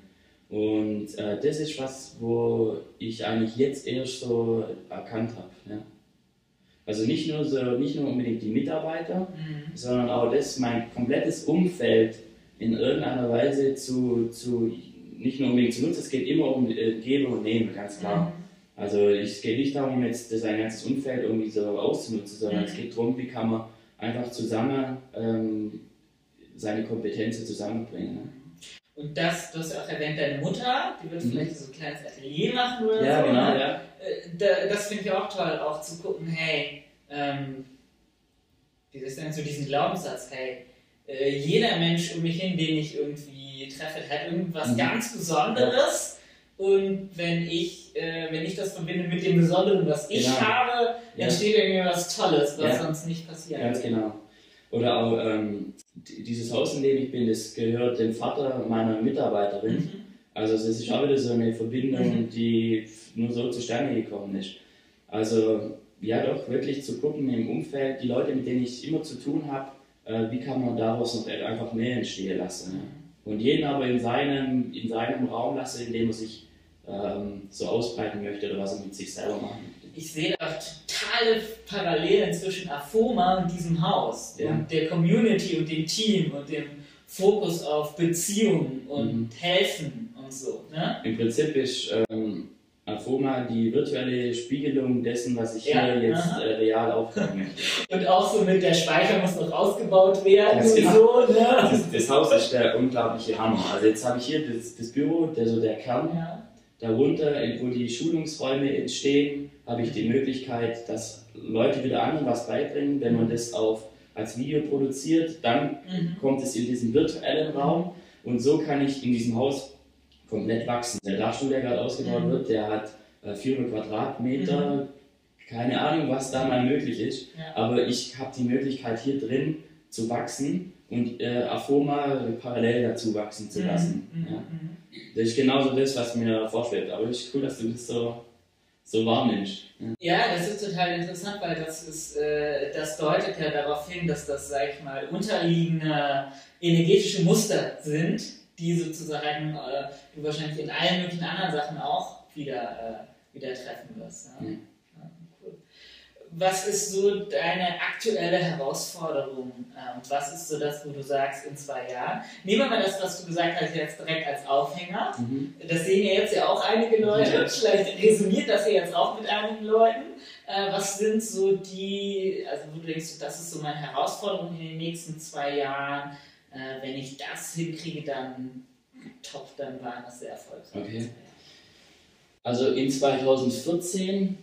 Und äh, das ist was, wo ich eigentlich jetzt erst so erkannt habe. Ja. Also nicht nur, so, nicht nur unbedingt die Mitarbeiter, mhm. sondern auch das, mein komplettes Umfeld in irgendeiner Weise zu, zu nicht nur unbedingt zu nutzen, es geht immer um äh, Geben und Nehmen, ganz klar. Also es geht nicht darum, jetzt das ein ganzes Umfeld irgendwie so auszunutzen, sondern mhm. es geht darum, wie kann man einfach zusammen ähm, seine Kompetenzen zusammenbringen. Ne? Und das, du hast ja auch erwähnt, deine Mutter, die wird mhm. vielleicht so ein kleines Atelier machen oder ja, so. Genau, ne? ja. Äh, das finde ich auch toll, auch zu gucken, hey, ähm, wie ist denn so diesen Glaubenssatz, hey, äh, jeder Mensch um mich hin, den ich irgendwie treffe, hat irgendwas mhm. ganz Besonderes. Und wenn ich, äh, wenn ich das verbinde mit dem Besonderen, was ich genau. habe, entsteht ja. irgendwie was Tolles, was ja. sonst nicht passiert. Ganz genau. Oder auch ähm, dieses Haus, in dem ich bin, das gehört dem Vater meiner Mitarbeiterin. Mhm. Also es ist auch wieder so eine Verbindung, mhm. die nur so zustande gekommen ist. Also ja doch wirklich zu gucken im Umfeld, die Leute, mit denen ich immer zu tun habe, äh, wie kann man daraus noch einfach mehr entstehen lassen. Ne? Und jeden aber in seinem, in seinem Raum lassen, in dem er sich ähm, so ausbreiten möchte oder was er mit sich selber machen möchte. Ich sehe da totale Parallelen zwischen Afoma und diesem Haus ja. und der Community und dem Team und dem Fokus auf Beziehungen und mhm. Helfen und so. Ne? Im Prinzip ist ähm, Afoma die virtuelle Spiegelung dessen, was ich ja, hier jetzt äh, real aufbauen möchte. Und auch so mit der Speicher muss noch ausgebaut werden und genau. so. Ne? Das, das, Haus ist der unglaubliche Hammer. Also jetzt habe ich hier das, das Büro, der, so der Kern. Ja. Darunter, wo die Schulungsräume entstehen, habe ich die Möglichkeit, dass Leute wieder anderen was beibringen. Wenn man das auf, als Video produziert, dann mhm. kommt es in diesen virtuellen Raum. Und so kann ich in diesem Haus komplett wachsen. Der Dachstuhl, der gerade ausgebaut mhm. wird, der hat 400 äh, Quadratmeter, mhm. keine Ahnung, was da mal möglich ist, Ja. aber ich habe die Möglichkeit hier drin zu wachsen und äh, Afoma parallel dazu wachsen zu lassen. Mhm, Ja. mhm. Das ist genauso das, was mir vorschwebt. Aber es ist cool, dass du das so, so wahrnimmst. Ja. Ja, das ist total interessant, weil das ist, äh, das deutet ja darauf hin, dass das, sag ich mal, unterliegende energetische Muster sind, die sozusagen äh, du wahrscheinlich in allen möglichen anderen Sachen auch wieder, äh, wieder treffen wirst. Ja? Ja. Was ist so deine aktuelle Herausforderung äh, was ist so das, wo du sagst in zwei Jahren? Nehmen wir mal das, was du gesagt hast, jetzt direkt als Aufhänger. Mhm. Das sehen ja jetzt ja auch einige Leute. Ja. Vielleicht resoniert das ja jetzt auch mit einigen Leuten. Äh, was sind so die, also wo du denkst, das ist so meine Herausforderung in den nächsten zwei Jahren. Äh, wenn ich das hinkriege, dann top, dann waren das sehr erfolgreich. Okay. Also in 2014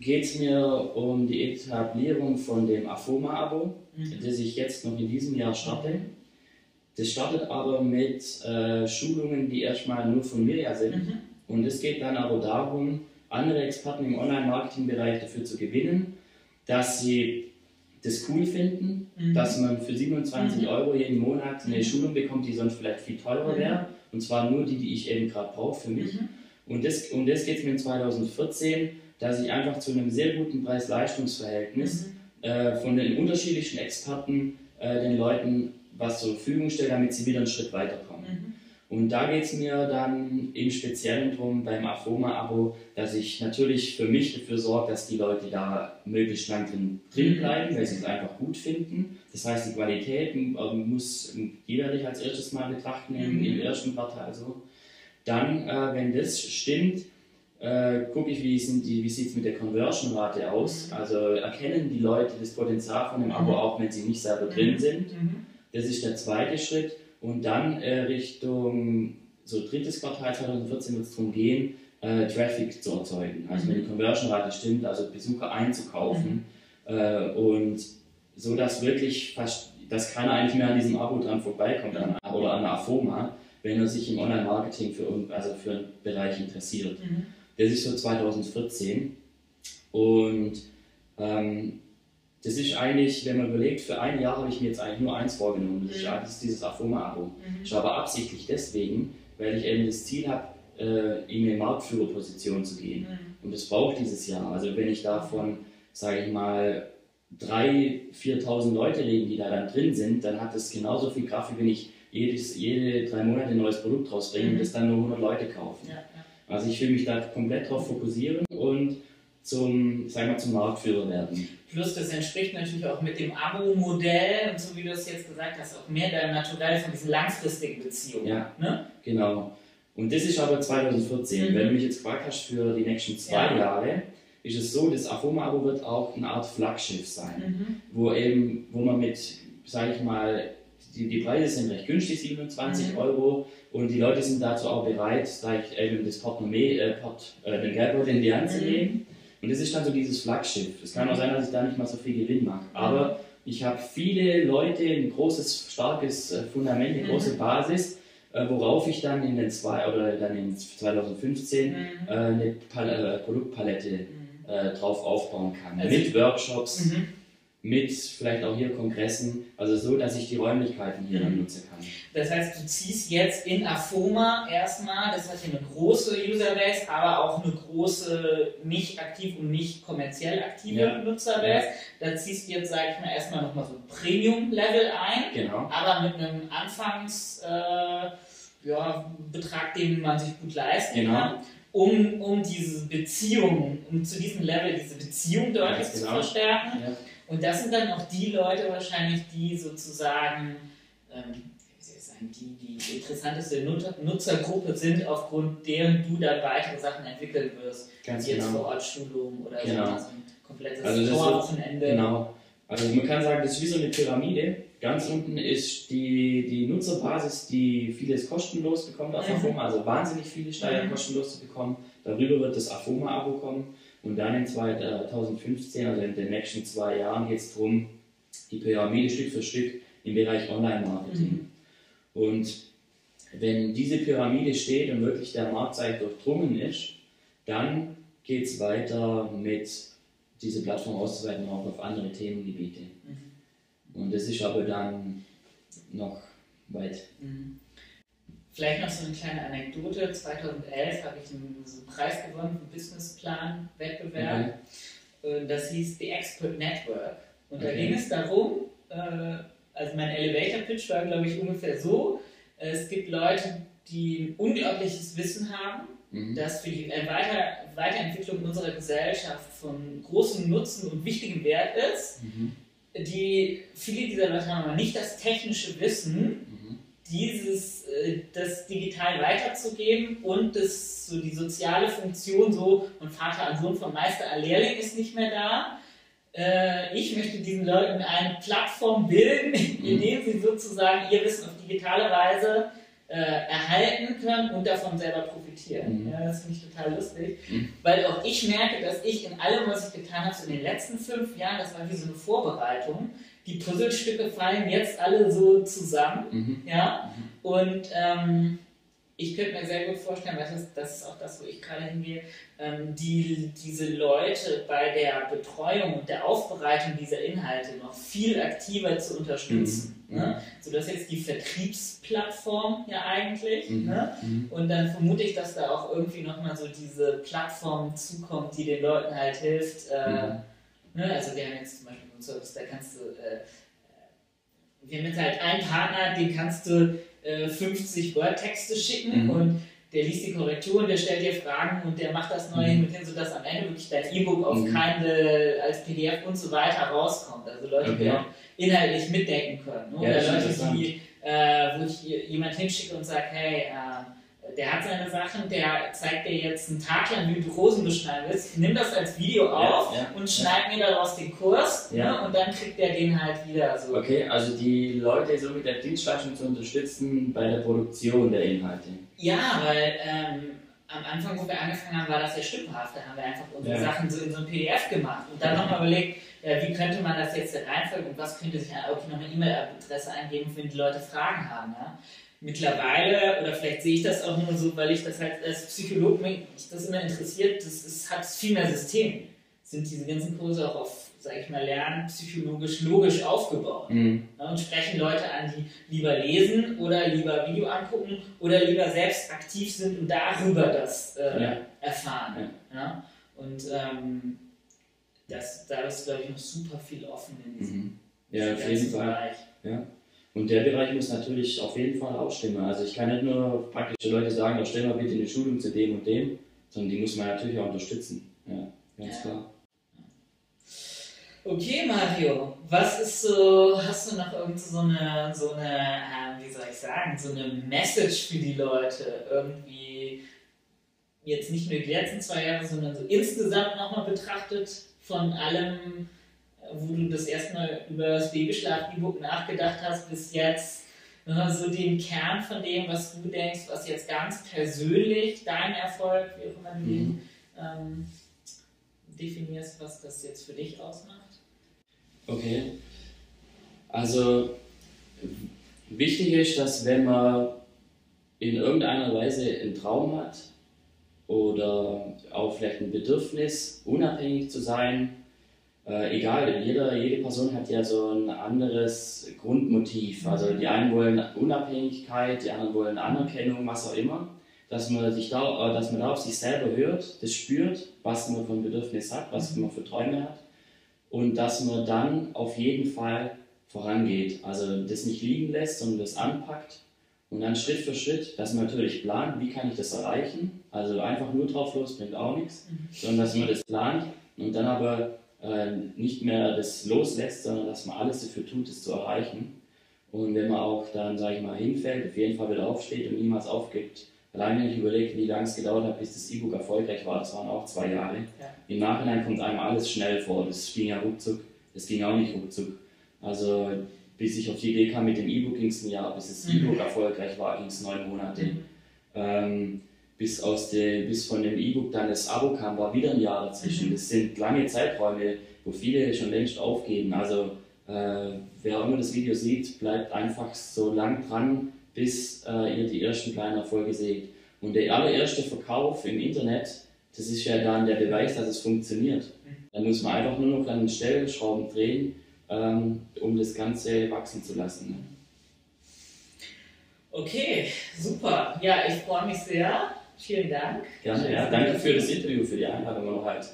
geht es mir um die Etablierung von dem Afoma-Abo, Mhm. das ich jetzt noch in diesem Jahr starte. Das startet aber mit äh, Schulungen, die erstmal nur von mir ja sind. Mhm. Und es geht dann aber darum, andere Experten im Online-Marketing-Bereich dafür zu gewinnen, dass sie das cool finden, Mhm. dass man für 27 Mhm. Euro jeden Monat eine Mhm. Schulung bekommt, die sonst vielleicht viel teurer Mhm. wäre. Und zwar nur die, die ich eben gerade brauche für mich. Mhm. Und das, um das geht es mir in 2014, dass ich einfach zu einem sehr guten Preis-Leistungs-Verhältnis Mhm. äh, von den unterschiedlichen Experten äh, den Leuten was zur Verfügung stelle, damit sie wieder einen Schritt weiterkommen. Mhm. Und da geht es mir dann im Speziellen darum, beim Afoma-Abo, dass ich natürlich für mich dafür sorge, dass die Leute da möglichst lang drin, drin Mhm. bleiben, weil sie es einfach gut finden. Das heißt, die Qualität äh, muss jährlich als erstes mal betrachten, im, Mhm. im ersten Quartal so. Dann, äh, wenn das stimmt, äh, gucke ich, wie, die- wie sieht es mit der Conversion-Rate aus. Mhm. Also erkennen die Leute das Potenzial von dem Abo Mhm. auch, wenn sie nicht selber drin Mhm. sind. Mhm. Das ist der zweite Schritt. Und dann äh, Richtung so drittes Quartal 2014 wird es darum gehen, äh, Traffic zu erzeugen. Also Mhm. wenn die Conversion-Rate stimmt, also Besucher einzukaufen. Äh, und so, dass wirklich fast, dass keiner eigentlich mehr an diesem Abo dran vorbeikommt an, oder an der Afoma, wenn er sich im Online-Marketing für, also für einen Bereich interessiert. Mhm. Das ist so 2014. Und ähm, das ist eigentlich, wenn man überlegt, für ein Jahr habe ich mir jetzt eigentlich nur eins vorgenommen. Das ist, Mhm. das ist dieses Afoma-Abo. Mhm. Ist aber absichtlich deswegen, weil ich eben das Ziel habe, äh, in eine Marktführerposition zu gehen. Mhm. Und das braucht dieses Jahr. Also wenn ich davon, sage ich mal, 3.000, 4.000 Leute reden, die da dann drin sind, dann hat das genauso viel Kraft, wie wenn ich jedes, jede drei Monate ein neues Produkt rausbringe Mhm. und das dann nur 100 Leute kaufen. Ja. Also ich will mich da komplett drauf fokussieren und zum, sagen wir, zum Marktführer werden. Plus, das entspricht natürlich auch mit dem Abo-Modell und so wie du es jetzt gesagt hast, auch mehr deinem Naturell von diesen langfristigen Beziehungen. Ja. Ne? Genau. Und das ist aber 2014. Mhm. Wenn du mich jetzt gefragt hast für die nächsten zwei Ja. Jahre, ist es so, das Afoma-Abo wird auch eine Art Flaggschiff sein, Mhm. wo eben, wo man mit, sage ich mal, die, die Preise sind recht günstig, 27 Mhm. Euro, und die Leute sind dazu auch bereit, da ich eben das Portemonnaie, äh, Port, äh, den Geldbeutel in die Hand zu Mhm. nehmen. Und das ist dann so dieses Flaggschiff. Es kann auch sein, dass ich da nicht mal so viel Gewinn mache. Aber ich habe viele Leute, ein großes, starkes äh, Fundament, eine Mhm. große Basis, äh, worauf ich dann in den zwei oder dann in 2015 Mhm. äh, eine Pal äh, Produktpalette Mhm. äh, drauf aufbauen kann. Also- mit Workshops, Mhm. Mit vielleicht auch hier Kongressen, also so, dass ich die Räumlichkeiten hier dann Mhm. nutzen kann. Das heißt, du ziehst jetzt in Afoma erstmal, das hat ja eine große Userbase, aber auch eine große nicht aktiv und nicht kommerziell aktive Ja. Nutzerbase. Da ziehst du jetzt, sage ich mal, erstmal nochmal so ein Premium-Level ein, Genau. aber mit einem Anfangs, äh, ja, Betrag, den man sich gut leisten Genau. kann. Um, um diese Beziehung, um zu diesem Level diese Beziehung deutlich zu genau. verstärken. Ja. Und das sind dann auch die Leute wahrscheinlich, die sozusagen, ähm, wie soll ich sagen, die, die interessanteste Nutzer, Nutzergruppe sind, aufgrund deren du dann weitere Sachen entwickeln wirst. Ganz Jetzt genau. vor Ort Schulung oder so, Genau. so ein komplettes Also das Powerwochenende. Genau. Also man kann sagen, das ist wie so eine Pyramide. Ganz unten ist die, die Nutzerbasis, die vieles kostenlos bekommt auf Mhm. Afoma, also wahnsinnig viele Steuern Mhm. kostenlos zu bekommen. Darüber wird das Afoma-Abo kommen. Und dann in 2015, also in den nächsten zwei Jahren, geht es darum, die Pyramide Stück für Stück im Bereich Online-Marketing. Mhm. Und wenn diese Pyramide steht und wirklich der Markt seit durchdrungen ist, dann geht es weiter mit diese Plattform auszuweiten auch auf andere Themengebiete. Mhm. Und das ist aber dann noch weit. Mhm. Vielleicht noch so eine kleine Anekdote. 2011 habe ich einen, so einen Preis gewonnen für Businessplan-Wettbewerb. Okay. Das hieß The Expert Network. Und da ging es darum, äh, also mein Elevator Pitch war, glaube ich, ungefähr so: Es gibt Leute, die ein unglaubliches Wissen haben, mhm. das für die Weiter Weiterentwicklung unserer Gesellschaft von großem Nutzen und wichtigem Wert ist. Mhm. Die, viele dieser Leute haben aber nicht das technische Wissen, mhm. Dieses, äh, das digital weiterzugeben und das, so die soziale Funktion so von Vater an Sohn, von Meister an Lehrling ist nicht mehr da äh, ich möchte diesen Leuten eine Plattform bilden, in der sie sozusagen ihr Wissen auf digitale Weise äh, erhalten können und davon selber profitieren. Mhm. Ja, das finde ich total lustig, mhm. weil auch ich merke, dass ich in allem, was ich getan habe, so in den letzten fünf Jahren, das war wie so eine Vorbereitung, die Puzzlestücke fallen jetzt alle so zusammen. Mhm. Ja? Mhm. Und ähm, ich könnte mir sehr gut vorstellen, weil das, das ist auch das, wo ich gerade hingehe, ähm, die, diese Leute bei der Betreuung und der Aufbereitung dieser Inhalte noch viel aktiver zu unterstützen. Mhm. Ne? Mhm. So dass jetzt die Vertriebsplattform ja eigentlich. Mhm. Ne? Mhm. Und dann vermute ich, dass da auch irgendwie nochmal so diese Plattform zukommt, die den Leuten halt hilft. Äh, mhm. Ne? Also wir haben jetzt zum Beispiel einen Service, da kannst du, äh, wir haben jetzt halt einen Partner, den kannst du 50 äh, Word-Texte schicken mhm. und der liest die Korrekturen, der stellt dir Fragen und der macht das neu mhm. hin und hin, sodass am Ende wirklich dein E-Book auf mhm. Kindle als PDF und so weiter rauskommt. Also Leute, okay. die auch inhaltlich mitdenken können. Ne? Oder ja, Leute, die, äh, wo ich jemand hinschicke und sage, hey, äh, der hat seine Sachen, der zeigt dir jetzt einen Tag lang, wie du Rosen beschneiden willst. Nimm das als Video auf ja, ja, und schneid mir daraus den Kurs ne, und dann kriegt er den halt wieder so. Okay, also die Leute so mit der Dienstleistung zu unterstützen bei der Produktion der Inhalte. Ja, weil ähm, am Anfang, wo wir angefangen haben, war das ja stümperhaft. Da haben wir einfach unsere Sachen so in so ein PDF gemacht und dann nochmal überlegt, ja, wie könnte man das jetzt reinfolgen und was könnte sich auch noch eine E-Mail-Adresse eingeben, wenn die Leute Fragen haben. Ja? Mittlerweile, oder vielleicht sehe ich das auch nur so, weil ich das halt als Psychologe mich das immer interessiert, das ist, hat viel mehr System. Sind diese ganzen Kurse auch auf, sag ich mal, lernen, psychologisch, logisch aufgebaut. Mhm. Ja, und sprechen Leute an, die lieber lesen oder lieber Video angucken oder lieber selbst aktiv sind und darüber das äh, ja. erfahren. Ja. ja? Und ähm, das, da ist, glaube ich, noch super viel offen in diesem, mhm. ja, auf jeden Fall. Bereich. Ja. Und der Bereich muss natürlich auf jeden Fall auch stimmen. Also ich kann nicht nur praktische Leute sagen, oh, stell mal bitte eine Schulung zu dem und dem, sondern die muss man natürlich auch unterstützen. Ja, ganz ja. klar. Okay, Mario, was ist so, hast du noch irgend so eine, so eine, äh, wie soll ich sagen, so eine Message für die Leute? Irgendwie jetzt nicht nur die letzten zwei Jahre, sondern so insgesamt nochmal betrachtet von allem, wo du das erstmal über das Babyschlaf-E-Book nachgedacht hast, bis jetzt ne, so den Kern von dem, was du denkst, was jetzt ganz persönlich dein Erfolg, wie auch immer du mhm. ähm, definierst, was das jetzt für dich ausmacht? Okay. Also wichtig ist, dass wenn man in irgendeiner Weise einen Traum hat oder auch vielleicht ein Bedürfnis, unabhängig zu sein, äh, egal, jeder, jede Person hat ja so ein anderes Grundmotiv. Also die einen wollen Unabhängigkeit, die anderen wollen Anerkennung, was auch immer. Dass man, sich da, äh, dass man da auf sich selber hört, das spürt, was man für ein Bedürfnis hat, was man für Träume hat. Und dass man dann auf jeden Fall vorangeht. Also das nicht liegen lässt, sondern das anpackt. Und dann Schritt für Schritt, dass man natürlich plant, wie kann ich das erreichen. Also einfach nur drauf los bringt auch nichts, mhm. sondern dass man das plant und dann aber äh, nicht mehr das loslässt, sondern dass man alles dafür tut, es zu erreichen. Und wenn man auch dann, sage ich mal, hinfällt, auf jeden Fall wieder aufsteht und niemals aufgibt. Allein wenn ich überlege, wie lange es gedauert hat, bis das E-Book erfolgreich war, das waren auch zwei Jahre. Ja. Im Nachhinein kommt einem alles schnell vor. Das ging ja ruckzuck. Das ging auch nicht ruckzuck. Also bis ich auf die Idee kam mit dem E-Book ging es ein Jahr, bis das mhm. E-Book erfolgreich war, ging es neun Monate. Mhm. Ähm, bis, aus de, bis von dem E-Book dann das Abo kam, war wieder ein Jahr dazwischen. Mhm. Das sind lange Zeiträume, wo viele schon längst aufgeben. Also äh, wer auch immer das Video sieht, bleibt einfach so lang dran, bis äh, ihr die ersten kleinen Erfolge seht. Und der allererste Verkauf im Internet, das ist ja dann der Beweis, dass es funktioniert. Mhm. Dann muss man einfach nur noch an den Stellschrauben drehen, ähm, um das Ganze wachsen zu lassen. Ne? Okay, super. Ja, ich freue mich sehr. Vielen Dank. Gerne, ja. Danke für das Interview, für die Einladung und halt,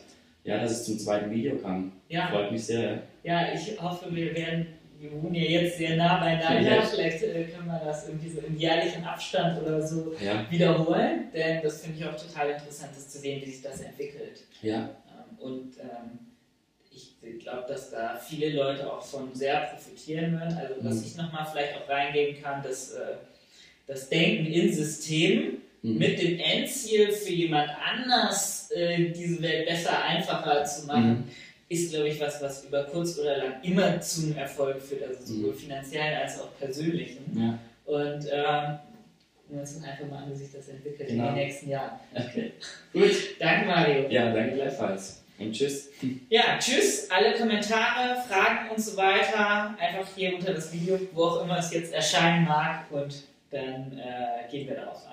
ja, dass es zum zweiten Video kam. Ja. Freut mich sehr. Ja, ich hoffe, wir werden, wir wohnen ja jetzt sehr nah beieinander. Ja. Vielleicht äh, können wir das irgendwie so im jährlichen Abstand oder so Ja, wiederholen, denn das finde ich auch total interessant, das zu sehen, wie sich das entwickelt. ja, Ähm, Und ähm, ich glaube, dass da viele Leute auch von sehr profitieren werden. Also, was Mhm. ich nochmal vielleicht auch reingeben kann, dass äh, das Denken in Systemen Mhm. mit dem Endziel für jemand anders äh, diese Welt besser, einfacher zu machen, Mhm. ist, glaube ich, was, was über kurz oder lang immer zum Erfolg führt, also sowohl Mhm. finanziellen als auch persönlichen. ja. Und ähm, wir uns einfach mal an, wie sich das entwickelt in Genau. den nächsten Jahren. Okay. Gut. Danke, Mario. Ja, danke gleichfalls. Und tschüss. Ja, tschüss. Alle Kommentare, Fragen und so weiter einfach hier unter das Video, wo auch immer es jetzt erscheinen mag. Und dann äh, gehen wir darauf ein.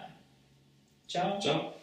Ciao. Ciao.